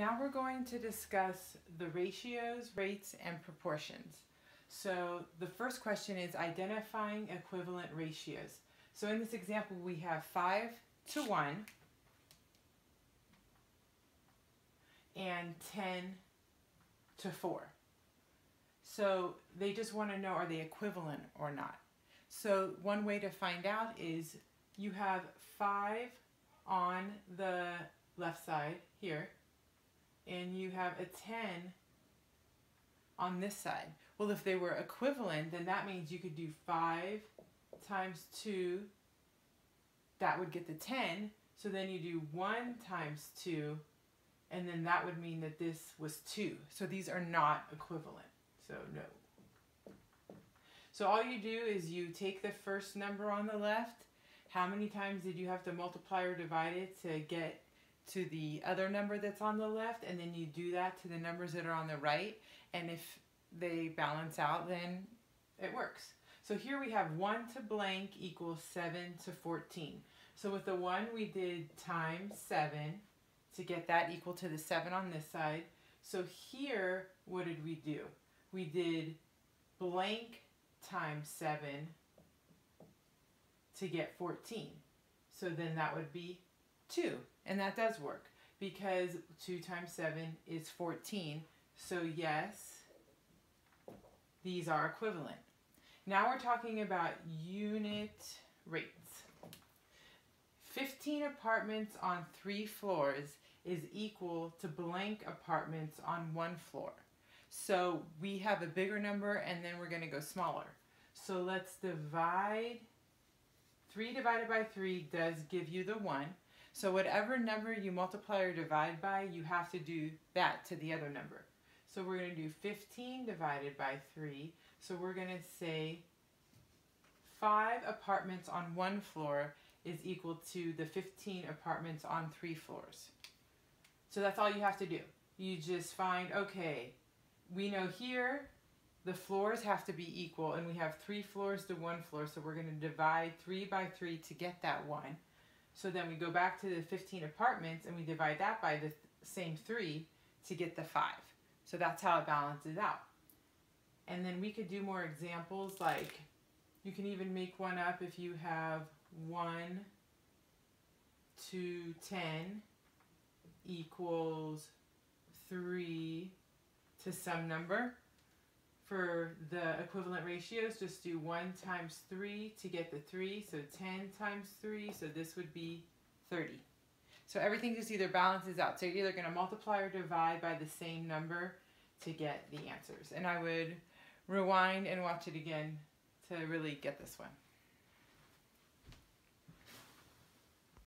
Now we're going to discuss the ratios, rates, and proportions. So the first question is identifying equivalent ratios. So in this example, we have 5 to 1 and 10 to 4. So they just want to know are they equivalent or not. So one way to find out is you have 5 on the left side here and you have a 10 on this side. Well, if they were equivalent, then that means you could do 5 times 2, that would get the 10. So then you do 1 times 2, and then that would mean that this was 2. So these are not equivalent, so no. So all you do is you take the first number on the left, how many times did you have to multiply or divide it to get to the other number that's on the left and then you do that to the numbers that are on the right and if they balance out then it works. So here we have 1 to blank equals 7 to 14. So with the 1 we did times 7 to get that equal to the 7 on this side. So here what did we do? We did blank times 7 to get 14. So then that would be 2. And that does work because 2 times 7 is 14. So yes, these are equivalent. Now we're talking about unit rates. 15 apartments on three floors is equal to blank apartments on one floor. So we have a bigger number and then we're going to go smaller. So let's divide, 3 divided by 3 does give you the 1. So whatever number you multiply or divide by, you have to do that to the other number. So we're going to do 15 divided by 3. So we're going to say 5 apartments on one floor is equal to the 15 apartments on three floors. So that's all you have to do. You just find, okay, we know here the floors have to be equal and we have three floors to one floor. So we're going to divide 3 by 3 to get that 1. So then we go back to the 15 apartments and we divide that by the same 3 to get the 5. So that's how it balances out. And then we could do more examples like you can even make one up if you have 1 to 10 equals 3 to some number. For the equivalent ratios, just do 1 times 3 to get the 3, so 10 times 3, so this would be 30. So everything just either balances out. So you're either going to multiply or divide by the same number to get the answers. And I would rewind and watch it again to really get this one.